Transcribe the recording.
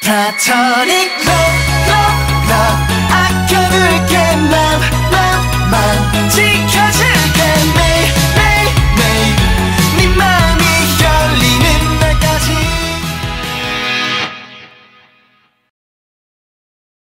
플라토닉 러브